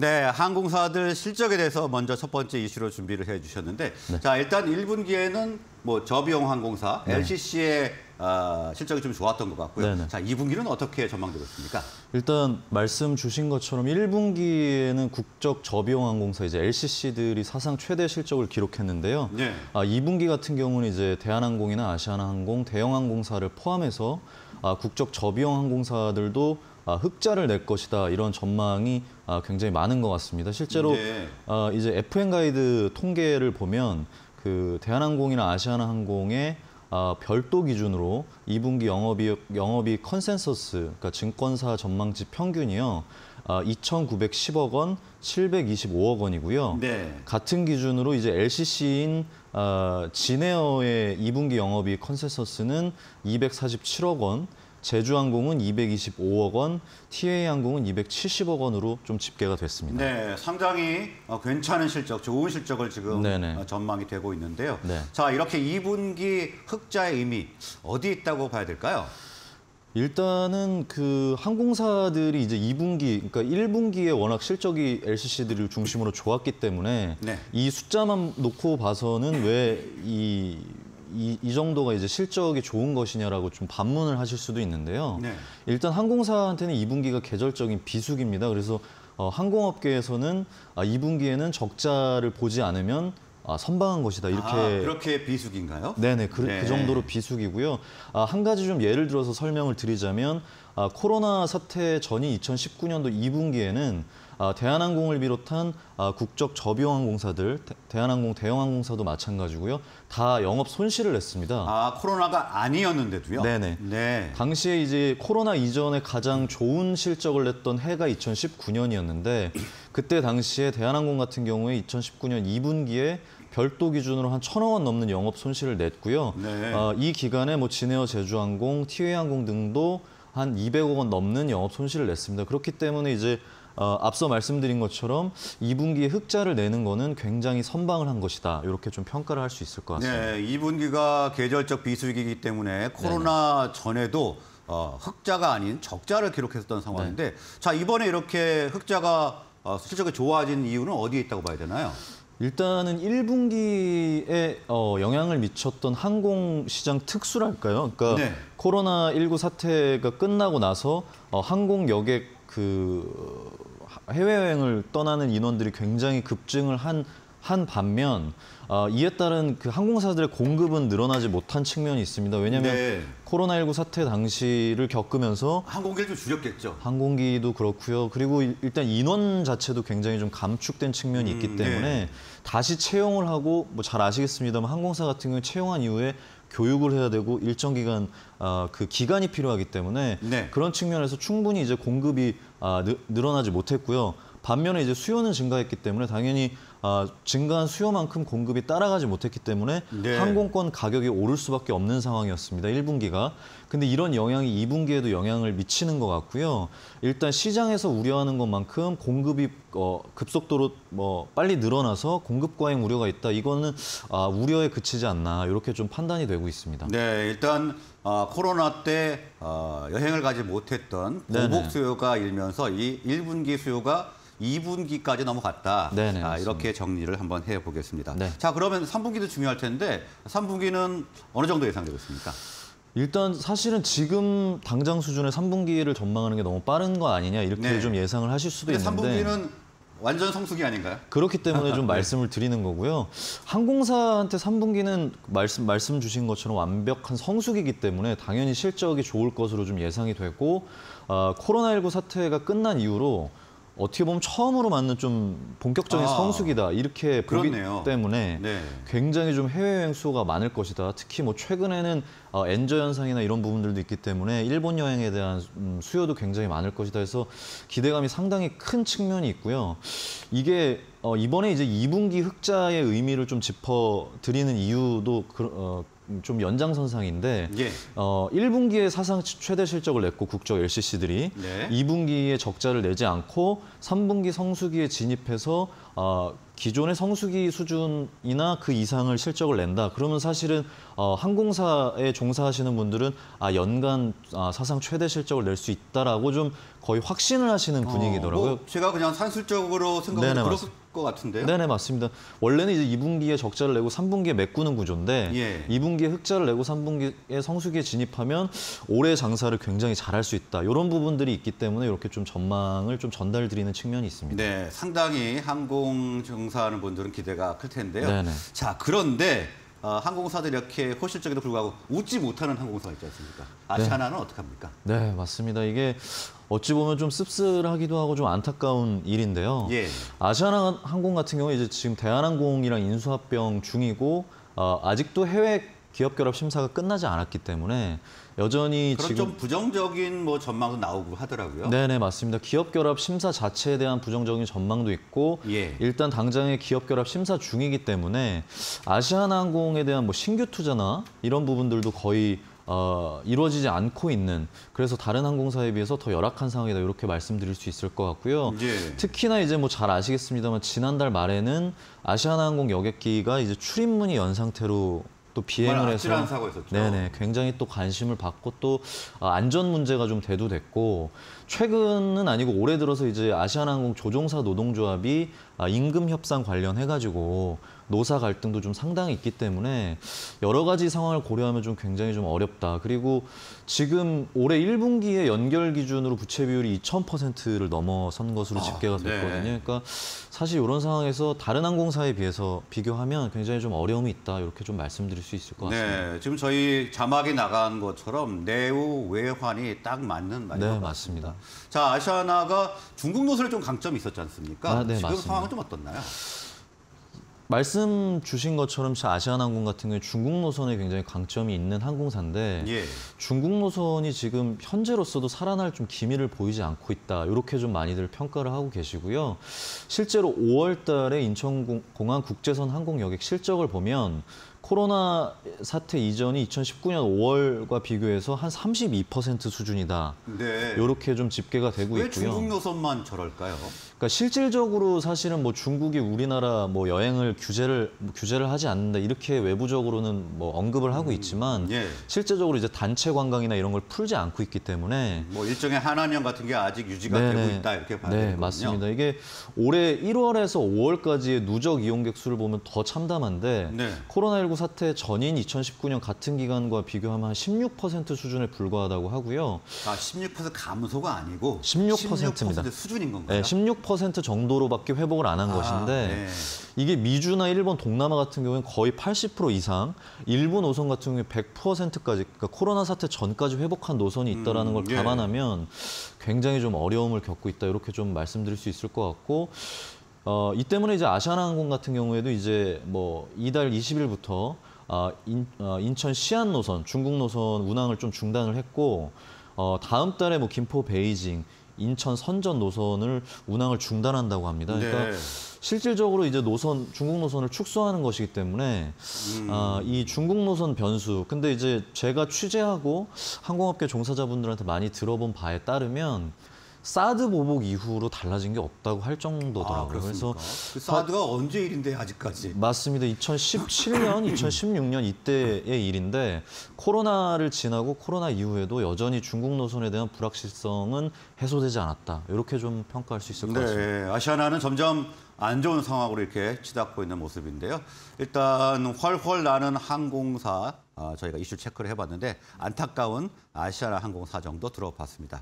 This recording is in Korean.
네, 항공사들 실적에 대해서 먼저 첫 번째 이슈로 준비를 해주셨는데, 네. 자 일단 1분기에는 뭐 저비용 항공사 LCC의 어, 실적이 좀 좋았던 것 같고요. 네, 네. 자 2분기는 어떻게 전망되고 있습니까? 일단 말씀 주신 것처럼 1분기에는 국적 저비용 항공사 이제 LCC들이 사상 최대 실적을 기록했는데요. 네. 아, 2분기 같은 경우는 이제 대한항공이나 아시아나항공, 대형항공사를 포함해서 아, 국적 저비용 항공사들도 아, 흑자를 낼 것이다 이런 전망이 아, 굉장히 많은 것 같습니다. 실제로 네. 아, 이제 FN 가이드 통계를 보면 그 대한항공이나 아시아나항공의 아, 별도 기준으로 2분기 영업이익, 영업이익 컨센서스, 그러니까 증권사 전망치 평균이요. 아, 2,910억 원, 725억 원이고요. 네. 같은 기준으로 이제 LCC인 아, 진에어의 2분기 영업이익 컨센서스는 247억 원, 제주항공은 225억 원, 티웨이항공은 270억 원으로 좀 집계가 됐습니다. 네, 상당히 어, 괜찮은 실적, 좋은 실적을 지금 네네. 어, 전망이 되고 있는데요. 네. 자 이렇게 2분기 흑자의 의미 어디 있다고 봐야 될까요? 일단은 그 항공사들이 이제 2분기, 그러니까 1분기에 워낙 실적이 LCC들을 중심으로 좋았기 때문에 네. 이 숫자만 놓고 봐서는 왜이 이, 이 정도가 이제 실적이 좋은 것이냐라고 좀 반문을 하실 수도 있는데요. 네. 일단 항공사한테는 2분기가 계절적인 비수기입니다. 그래서 어, 항공업계에서는 아, 2분기에는 적자를 보지 않으면 아, 선방한 것이다 이렇게 아, 그렇게 비수기인가요? 네네 그, 네. 그 정도로 비수기고요. 아, 한 가지 좀 예를 들어서 설명을 드리자면 아, 코로나 사태 전인 2019년도 2분기에는 아, 대한항공을 비롯한 아, 국적 저비용항공사들, 대- 대한항공 대형항공사도 마찬가지고요. 다 영업 손실을 냈습니다. 아 코로나가 아니었는데도요? 네네. 네. 당시에 이제 코로나 이전에 가장 좋은 실적을 냈던 해가 2019년이었는데 그때 당시에 대한항공 같은 경우에 2019년 2분기에 별도 기준으로 한 천억 원 넘는 영업 손실을 냈고요. 네. 어, 이 기간에 뭐 진에어 제주항공, 티웨이항공 등도 한 200억 원 넘는 영업 손실을 냈습니다. 그렇기 때문에 이제 어, 앞서 말씀드린 것처럼 2분기에 흑자를 내는 거는 굉장히 선방을 한 것이다. 이렇게 좀 평가를 할 수 있을 것 같습니다. 네, 2분기가 계절적 비수기이기 때문에 코로나 전에도 어, 흑자가 아닌 적자를 기록했었던 상황인데 자 이번에 이렇게 흑자가 어, 실적이 좋아진 이유는 어디에 있다고 봐야 되나요? 일단은 1분기에 어, 영향을 미쳤던 항공 시장 특수랄까요? 그러니까 네. 코로나 19 사태가 끝나고 나서 어, 항공 여객 그 해외 여행을 떠나는 인원들이 굉장히 급증을 한 한 반면 어, 이에 따른 그 항공사들의 공급은 늘어나지 못한 측면이 있습니다. 왜냐하면 네. 코로나19 사태 당시를 겪으면서 항공기를 좀 줄였겠죠. 항공기도 그렇고요. 그리고 일- 일단 인원 자체도 굉장히 좀 감축된 측면이 있기 음, 때문에 네. 다시 채용을 하고 뭐 잘 아시겠습니다만 항공사 같은 경우에 채용한 이후에 교육을 해야 되고 일정 기간 아, 그 기간이 필요하기 때문에 네. 그런 측면에서 충분히 이제 공급이 아, 느- 늘어나지 못했고요. 반면에 이제 수요는 증가했기 때문에 당연히 아, 증가한 수요만큼 공급이 따라가지 못했기 때문에 네. 항공권 가격이 오를 수밖에 없는 상황이었습니다. 1분기가. 근데 이런 영향이 2분기에도 영향을 미치는 것 같고요. 일단 시장에서 우려하는 것만큼 공급이 어, 급속도로 뭐 빨리 늘어나서 공급 과잉 우려가 있다. 이거는 아, 우려에 그치지 않나 이렇게 좀 판단이 되고 있습니다. 네, 일단 어, 코로나 때 어, 여행을 가지 못했던 네네. 보복 수요가 일면서 이 1분기 수요가 2분기까지 넘어갔다. 네네, 아, 맞습니 다. 이렇게 정리를 한번 해보겠습니다. 네. 자, 그러면 3분기도 중요할 텐데 3분기는 어느 정도 예상되고 있습니까? 일단 사실은 지금 당장 수준의 3분기를 전망하는 게 너무 빠른 거 아니냐 이렇게 네. 좀 예상을 하실 수도 있는데 3분기는 완전 성수기 아닌가요? 그렇기 때문에 좀 네. 말씀을 드리는 거고요. 항공사한테 3분기는 말씀 말씀 주신 것처럼 완벽한 성수기이기 때문에 당연히 실적이 좋을 것으로 좀 예상이 되고 아, 코로나19 사태가 끝난 이후로 어떻게 보면 처음으로 맞는 좀 본격적인 아, 성수기다 이렇게 보기 그렇네요. 때문에 네. 굉장히 좀 해외여행 수요가 많을 것이다. 특히 뭐 최근에는 어, 엔저 현상이나 이런 부분들도 있기 때문에 일본 여행에 대한 음, 수요도 굉장히 많을 것이다 해서 기대감이 상당히 큰 측면이 있고요. 이게 어, 이번에 이제 2분기 흑자의 의미를 좀 짚어드리는 이유도 그, 어, 좀 연장선상인데 예. 어, 1분기에 사상 최대 실적을 냈고 국적 LCC들이 네. 2분기에 적자를 내지 않고 3분기 성수기에 진입해서 어, 기존의 성수기 수준이나 그 이상을 실적을 낸다. 그러면 사실은 어, 항공사에 종사하시는 분들은 아 연간 아, 사상 최대 실적을 낼 수 있다라고 좀 거의 확신을 하시는 분위기더라고요. 어, 뭐 제가 그냥 산술적으로 생각해도 그럴. 것 같은데요. 네네 맞습니다. 원래는 이제 2분기에 적자를 내고 3분기에 메꾸는 구조인데 예. 2분기에 흑자를 내고 3분기에 성수기에 진입하면 올해 장사를 굉장히 잘할 수 있다. 이런 부분들이 있기 때문에 이렇게 좀 전망을 좀 전달드리는 측면이 있습니다. 네, 상당히 항공 종사하는 분들은 기대가 클 텐데요. 네네. 자, 그런데 어, 항공사들이 이렇게 호실적에도 불구하고 웃지 못하는 항공사가 있지 않습니까? 아시아나는 어떻게 합니까? 네 맞습니다. 이게 어찌 보면 좀 씁쓸하기도 하고 좀 안타까운 일인데요. 예. 아시아나 항공 같은 경우에 이제 지금 대한항공이랑 인수합병 중이고 어, 아직도 해외 기업 결합 심사가 끝나지 않았기 때문에 여전히 지금 좀 부정적인 뭐 전망도 나오고 하더라고요. 네 네 맞습니다. 기업 결합 심사 자체에 대한 부정적인 전망도 있고 예. 일단 당장의 기업 결합 심사 중이기 때문에 아시아나항공에 대한 뭐 신규 투자나 이런 부분들도 거의 어, 이루어지지 않고 있는 그래서 다른 항공사에 비해서 더 열악한 상황이다 이렇게 말씀드릴 수 있을 것 같고요. 예. 특히나 이제 뭐 잘 아시겠습니다만 지난달 말에는 아시아나항공 여객기가 이제 출입문이 연 상태로 또 비행을 해서 사고가 있었죠. 네네 굉장히 또 관심을 받고 또 아, 안전 문제가 좀 대두됐고 최근은 아니고 올해 들어서 이제 아시아나항공 조종사 노동조합이 아, 임금 협상 관련해 가지고 노사 갈등도 좀 상당히 있기 때문에 여러 가지 상황을 고려하면 좀 굉장히 좀 어렵다. 그리고 지금 올해 1분기에 연결 기준으로 부채 비율이 2,000%를 넘어선 것으로 아, 집계가 네. 됐거든요. 그러니까 사실 이런 상황에서 다른 항공사에 비해서 비교하면 굉장히 좀 어려움이 있다. 이렇게 좀 말씀드릴 수 있을 것 같습니다. 네, 지금 저희 자막이 나간 것처럼 내우 외환이 딱 맞는 말인 네, 것 맞습니다. 자, 아시아나가 중국 노선에 좀 강점이 있었지 않습니까? 아, 네, 지금 맞습니다. 상황은 좀 어떻나요? 말씀 주신 것처럼 아시아나항공 같은 경우에 중국 노선에 굉장히 강점이 있는 항공사인데 예. 중국 노선이 지금 현재로서도 살아날 좀 기미를 보이지 않고 있다. 이렇게 좀 많이들 평가를 하고 계시고요. 실제로 5월 달에 인천공항 국제선 항공 여객 실적을 보면 코로나 사태 이전이 2019년 5월과 비교해서 한 32% 수준이다. 네. 이렇게 좀 집계가 되고 왜 있고요. 중국 노선만 저럴까요? 그러니까 실질적으로 사실은 뭐 중국이 우리나라 뭐 여행을 규제를 뭐 규제를 하지 않는다 이렇게 외부적으로는 뭐 언급을 하고 있지만 예. 실제적으로 이제 단체 관광이나 이런 걸 풀지 않고 있기 때문에 뭐 일종의 한한령 같은 게 아직 유지가 네네. 되고 있다 이렇게 봐야 네, 되거든요. 맞습니다. 이게 올해 1월에서 5월까지의 누적 이용객 수를 보면 더 참담한데 네. 코로나19 사태 전인 2019년 같은 기간과 비교하면 한 16% 수준에 불과하다고 하고요. 아, 16% 감소가 아니고 16% 입니다. 16% 수준인 건가요? 네, 16% 정도로밖에 회복을 안한 아, 것인데 네. 이게 미주나 일본, 동남아 같은 경우에는 거의 80% 이상, 일본 노선 같은 경우에 100%까지 그러니까 코로나 사태 전까지 회복한 노선이 있다라는 음, 걸 예. 감안하면 굉장히 좀 어려움을 겪고 있다 이렇게 좀 말씀드릴 수 있을 것 같고 어, 이 때문에 이제 아시아나항공 같은 경우에도 이제 뭐 이달 20일부터 아, 인, 어, 인천 시안 노선, 중국 노선 운항을 좀 중단을 했고 어, 다음 달에 뭐 김포 베이징 인천 선전 노선을 운항을 중단한다고 합니다. 그러니까 네. 실질적으로 이제 노선 중국 노선을 축소하는 것이기 때문에 음. 아, 이 중국 노선 변수. 근데 이제 제가 취재하고 항공업계 종사자분들한테 많이 들어본 바에 따르면 사드 보복 이후로 달라진 게 없다고 할 아, 정도더라고요. 그렇습니까? 그래서 그 사드가 언제 일인데 아직까지? 맞습니다. 2017년, 2016년 이때의 일인데 코로나를 지나고 코로나 이후에도 여전히 중국 노선에 대한 불확실성은 해소되지 않았다. 이렇게 좀 평가할 수 있을 것 같습니다. 네, 아시아나는 점점 안 좋은 상황으로 이렇게 치닫고 있는 모습인데요. 일단 훨훨 나는 항공사 아, 저희가 이슈 체크를 해봤는데 안타까운 아시아나 항공 사 정도 들어봤습니다.